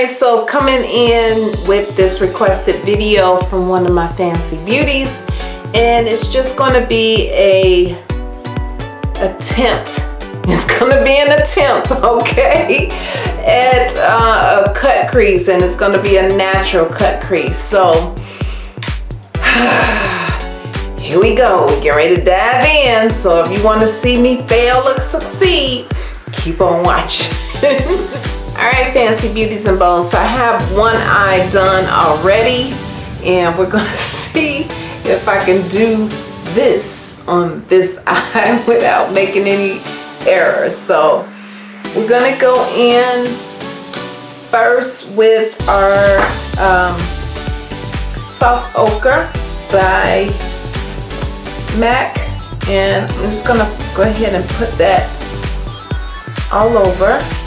guys, so coming in with this requested video from one of my fancy beauties and it's just going to be a attempt. It's going to be an attempt okay? At uh, a cut crease and it's going to be a natural cut crease. So here we go. Get ready to dive in. So if you want to see me fail or succeed keep on watching all right fancy beauties and bones so i have one eye done already and we're gonna see if i can do this on this eye without making any errors. So we're gonna go in first with our um, soft ochre by MAC and I'm just gonna go ahead and put that all over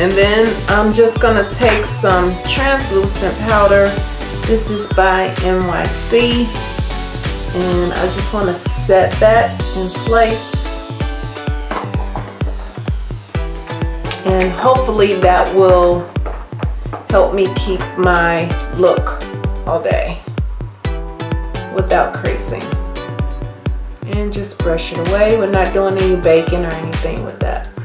And then I'm just gonna take some translucent powder. This is by NYC. And I just wanna set that in place. And hopefully that will help me keep my look all day without creasing. And just brush it away. We're not doing any baking or anything with that.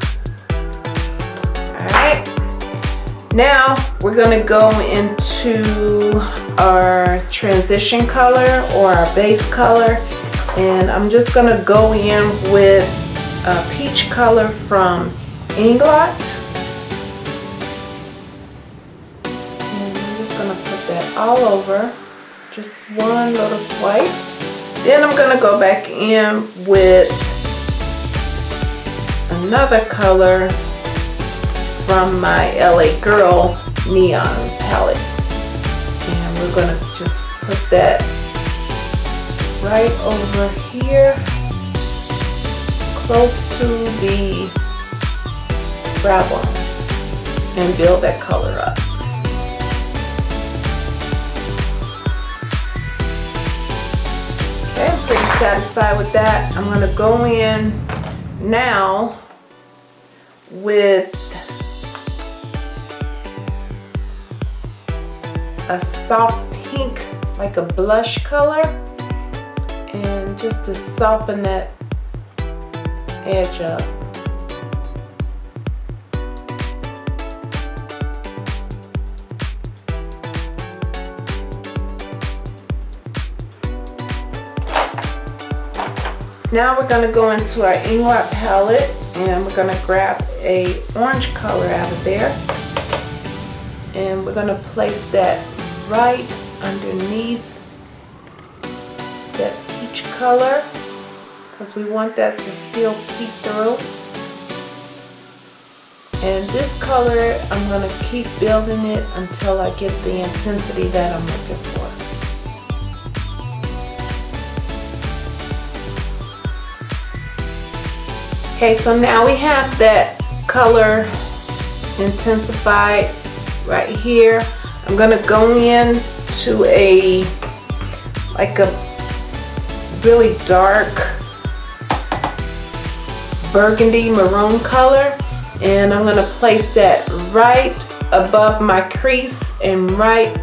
Now we're gonna go into our transition color or our base color and I'm just gonna go in with a peach color from Inglot. And I'm just gonna put that all over, just one little swipe. Then I'm gonna go back in with another color from my LA Girl Neon palette. And we're gonna just put that right over here, close to the brow bone, and build that color up. Okay, I'm pretty satisfied with that. I'm gonna go in now with a soft pink, like a blush color. And just to soften that edge up. Now we're going to go into our Inglot palette and we're going to grab a orange color out of there and we're going to place that right underneath that peach color because we want that to still peek through. And this color, I'm going to keep building it until I get the intensity that I'm looking for. Okay, so now we have that color intensified right here. I'm gonna go in to a like a really dark burgundy maroon color and I'm gonna place that right above my crease and right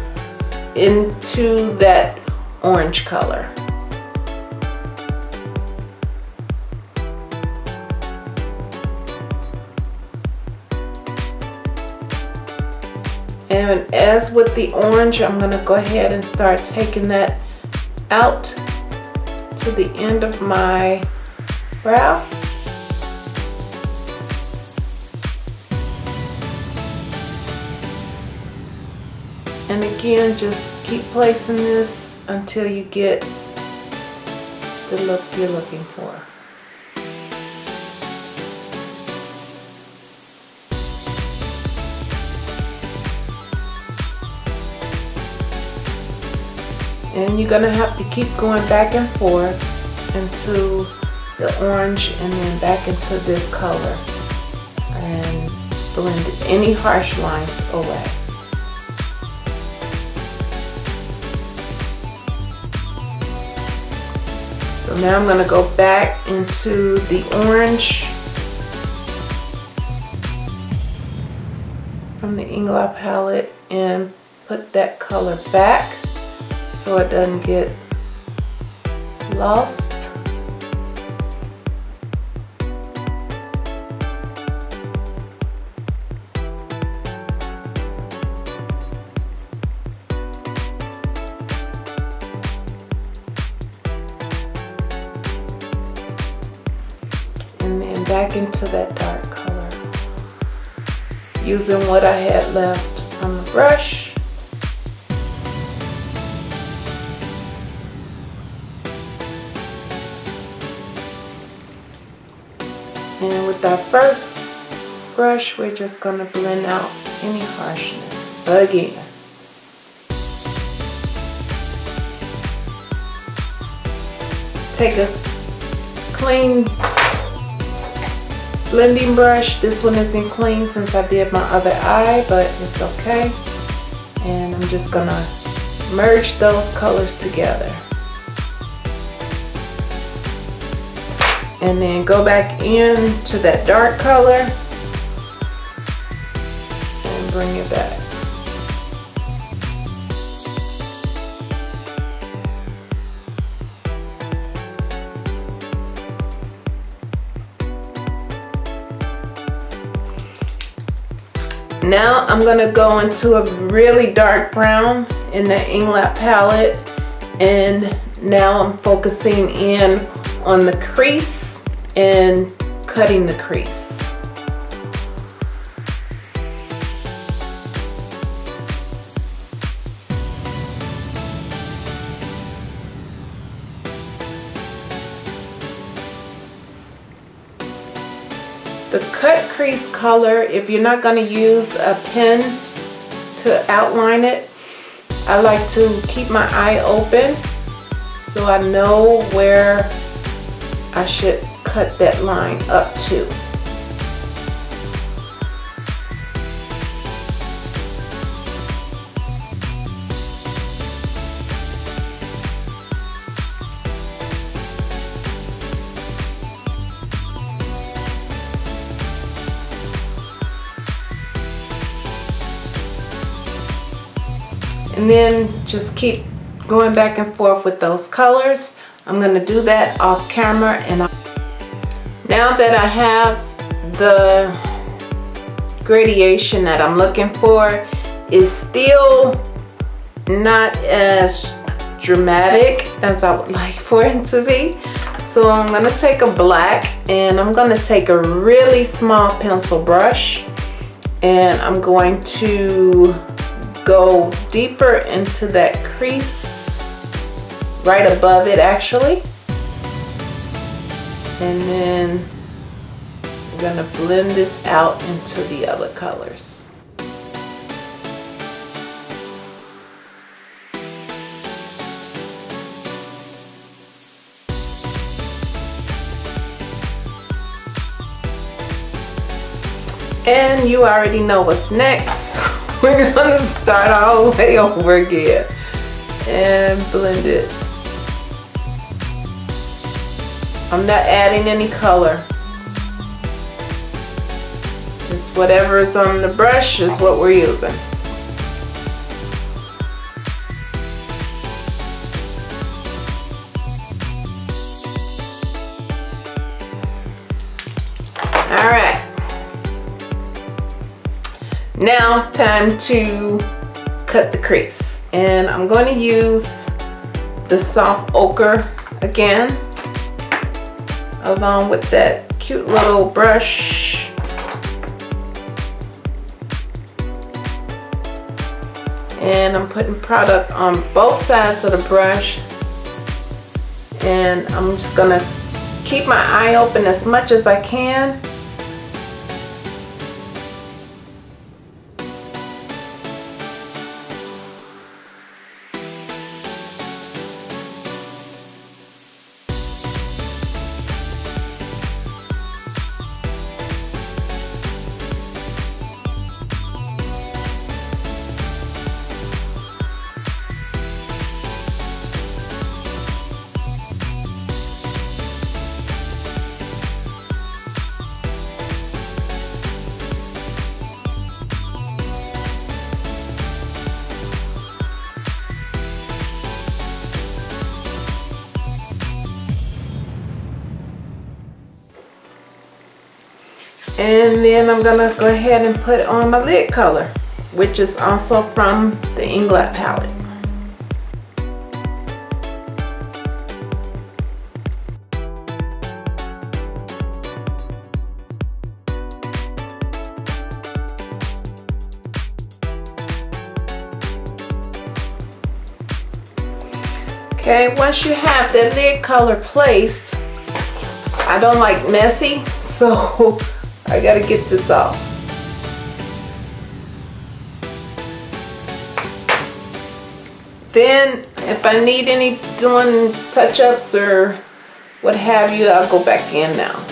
into that orange color. And as with the orange, I'm gonna go ahead and start taking that out to the end of my brow. And again, just keep placing this until you get the look you're looking for. And you're gonna have to keep going back and forth into the orange and then back into this color and blend any harsh lines away. So now I'm gonna go back into the orange from the Inglot palette and put that color back so it doesn't get lost. and then back into that dark color using what I had left on the brush and with that first brush we're just to blend out any harshness again take a clean blending brush. This one isn't clean since I did my other eye, but it's okay. And I'm just gonna merge those colors together. And then go back into that dark color and bring it back. Now I'm gonna go into a really dark brown in the Inglot palette and now I'm focusing in on the crease and cutting the crease. The cut crease color, if you're not going to use a pen to outline it, I like to keep my eye open so I know where I should cut that line up to. and then just keep going back and forth with those colors. I'm gonna do that off camera and I now that I have the gradation that I'm looking for is still not as dramatic as I would like for it to be. So I'm gonna take a black and I'm gonna take a really small pencil brush and I'm going to go deeper into that crease right above it actually and then we're gonna blend this out into the other colors and you already know what's next we're gonna start all the way over again and blend it. I'm not adding any color. It's whatever is on the brush is what we're using. All right. Now time to cut the crease. And I'm going to use the soft ochre again along with that cute little brush. And I'm putting product on both sides of the brush. And I'm just gonna keep my eye open as much as I can And then I'm gonna go ahead and put on my lid color, which is also from the Inglot palette. Okay, once you have the lid color placed, I don't like messy, so I gotta get this off. Then if I need any doing touch-ups or what have you, I'll go back in now.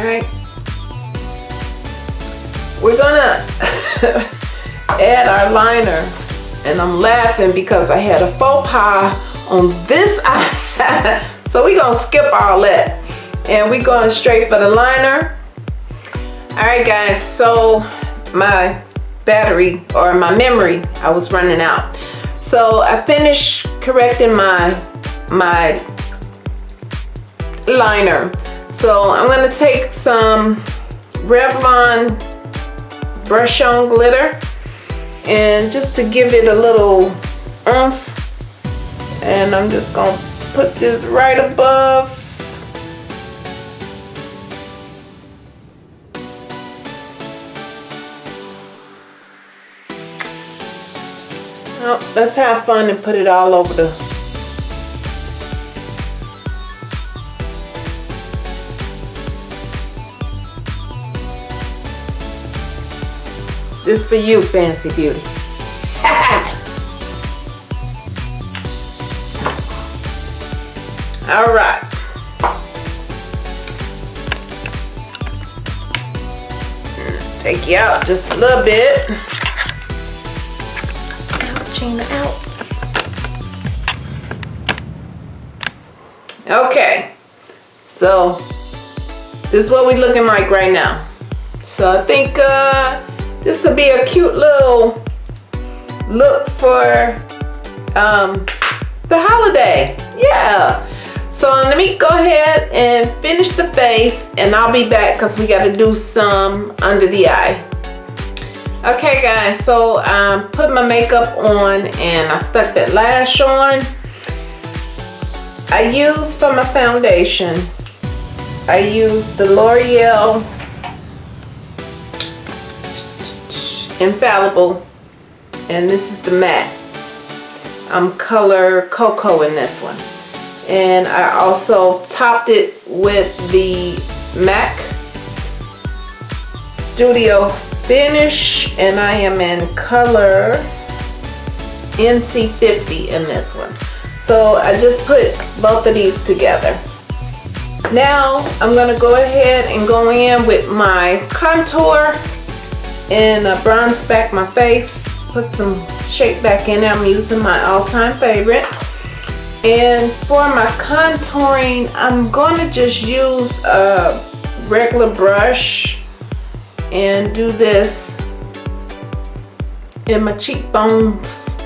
Alright. We're gonna add our liner. And I'm laughing because I had a faux pas on this eye. so we're gonna skip all that. And we're going straight for the liner. Alright guys, so my battery or my memory, I was running out. So I finished correcting my my liner. So I'm gonna take some Revlon brush on glitter and just to give it a little oomph and I'm just gonna put this right above. Well, let's have fun and put it all over the This for you, Fancy Beauty. All right. Take you out just a little bit. Out, Gina, out. Okay. So, this is what we're looking like right now. So I think uh, this will be a cute little look for um, the holiday. Yeah. So let me go ahead and finish the face and I'll be back because we got to do some under the eye. Okay guys, so um, put my makeup on and I stuck that lash on. I use for my foundation, I use the L'Oreal Infallible. And this is the matte. I'm color cocoa in this one. And I also topped it with the MAC Studio Finish. And I am in color NC50 in this one. So I just put both of these together. Now I'm going to go ahead and go in with my contour and uh, bronze back my face put some shape back in I'm using my all-time favorite. And for my contouring I'm going to just use a regular brush and do this in my cheekbones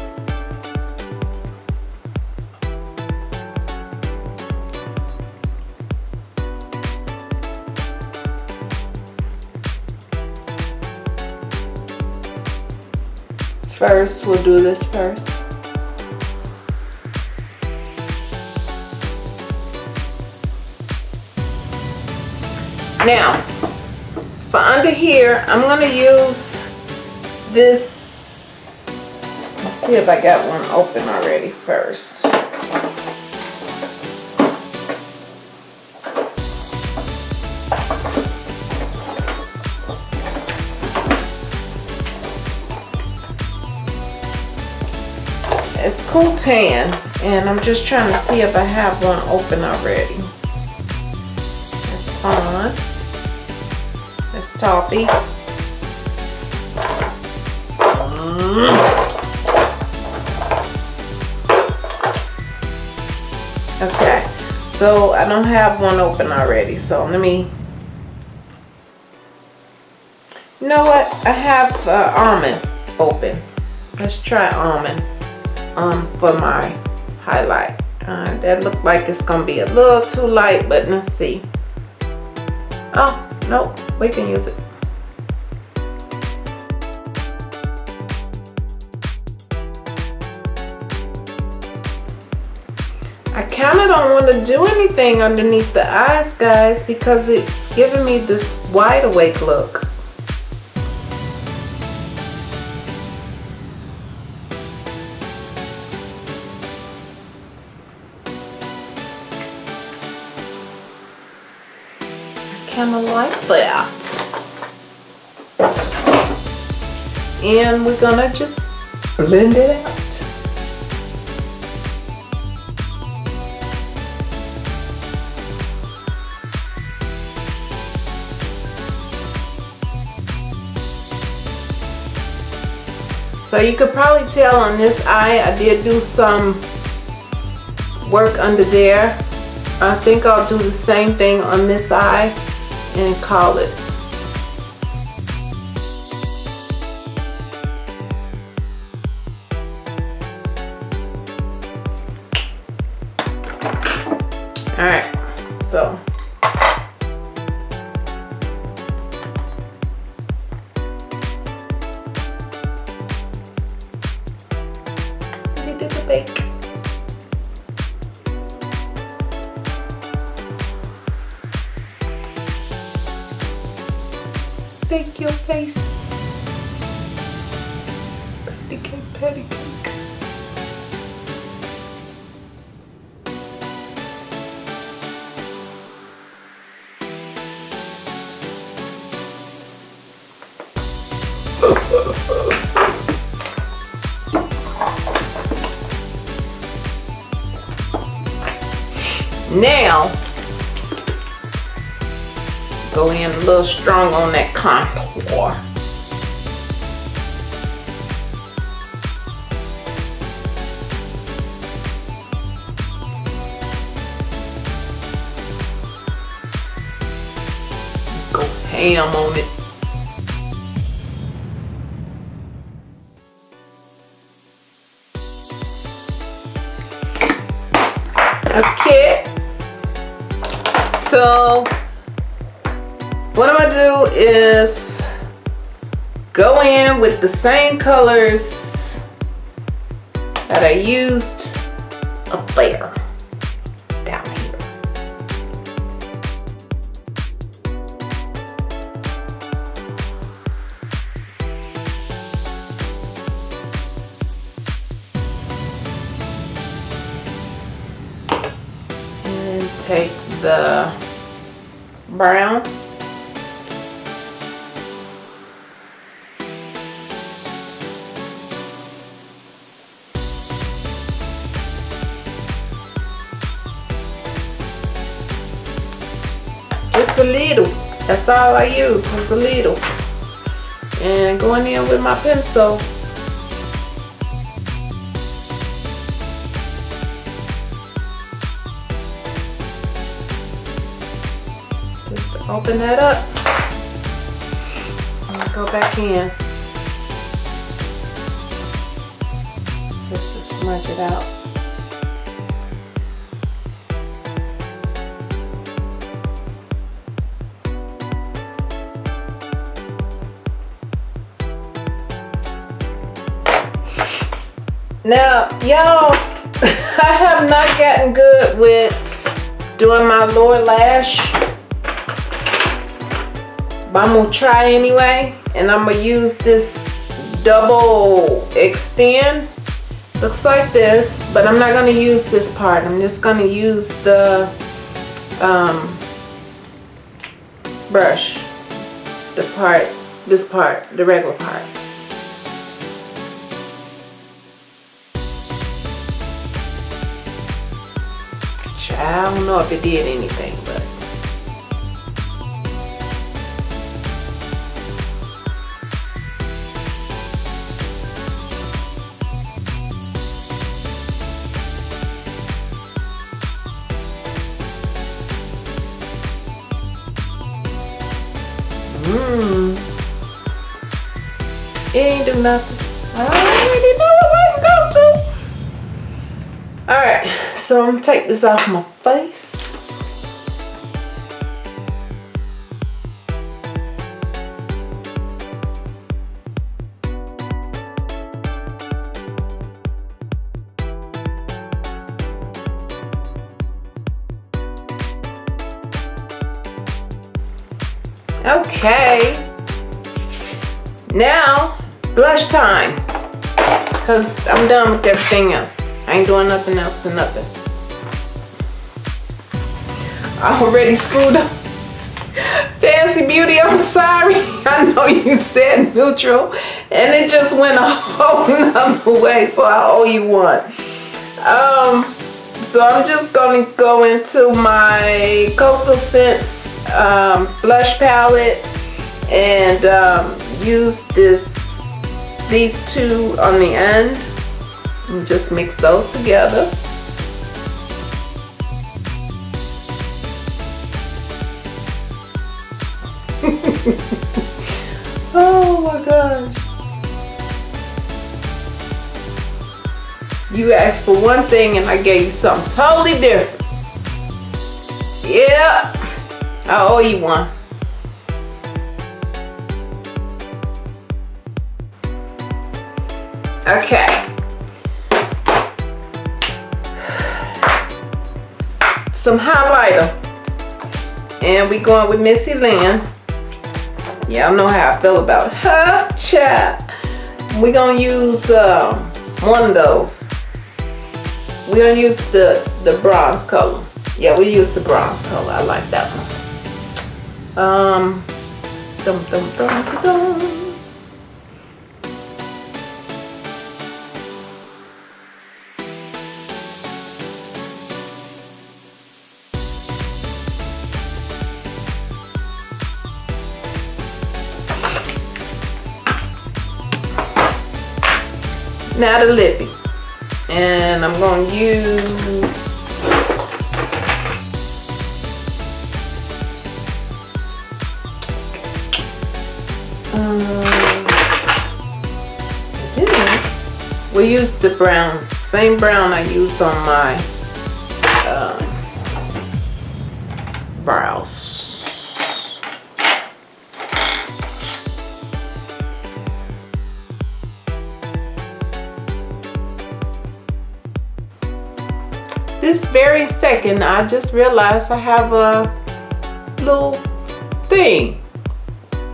first. We'll do this first. Now, for under here, I'm going to use this. Let's see if I got one open already first. Cool Tan and I'm just trying to see if I have one open already. That's fun. That's toffee. Okay, so I don't have one open already, so let me, you know what, I have uh, almond open. Let's try almond um, for my highlight. Uh, that looked like it's gonna be a little too light, but let's see. Oh, nope, we can use it. I kind of don't want to do anything underneath the eyes, guys, because it's giving me this wide awake look. Kind of like that. And we're gonna just blend it out. So you could probably tell on this eye, I did do some work under there. I think I'll do the same thing on this eye and call it. All right, so did the bake. Bake your face. Patty cake, little strong on that contour. Go ham on it. Okay. So do is go in with the same colors that I used up there down here. And take the brown a little. That's all I use just a little. And going in with my pencil. Just open that up. And go back in. Just to smudge it out Now, y'all, I have not gotten good with doing my lower lash. But I'm gonna try anyway. And I'm gonna use this double extend. Looks like this, but I'm not gonna use this part. I'm just gonna use the um, brush, the part, this part, the regular part. I don't know if it did anything, but. Mmm. It ain't do nothing. I already know what I'm going to. Alright, so I'm gonna take this off my face. Okay. Now, blush time. Because I'm done with everything else. I ain't doing nothing else to nothing. Already screwed up. Fancy Beauty, I'm sorry. I know you said neutral and it just went a whole nother way, so I owe you one. Um, so I'm just gonna go into my Coastal Scents um, blush palette and um, use this these two on the end and just mix those together. My gosh. You asked for one thing and I gave you something totally different. Yeah. I owe you one. Okay. Some highlighter. And we going with Missy Lynn. Y'all know how I feel about her chat. we gonna use uh, one of those. we gonna use the, the bronze color. Yeah, we use the bronze color. I like that one. Um, dum dum dum dum. Now the lippy. And I'm going to use we use the brown, same brown I used on my uh, brows. This very second, I just realized I have a little thing.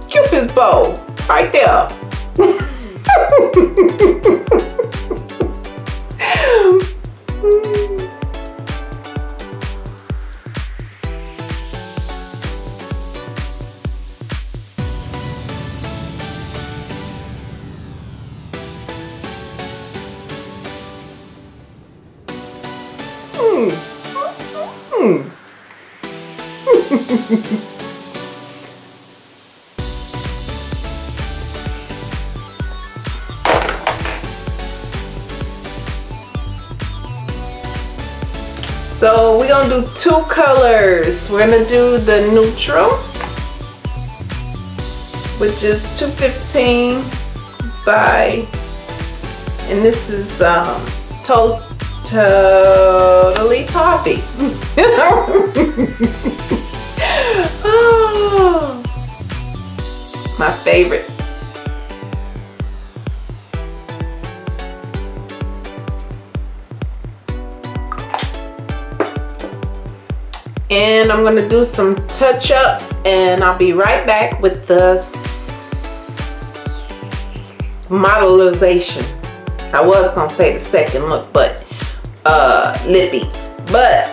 Cupid's bow right there. So we're gonna do two colors. We're gonna do the neutral, which is 215 by, and this is um, to totally toffee. I'm gonna do some touch-ups and I'll be right back with the modelization. I was gonna say the second look but uh lippy but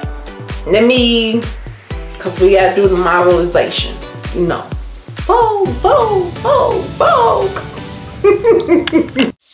let me because we gotta do the modelization. You know Vogue, Vogue, Vogue, Vogue.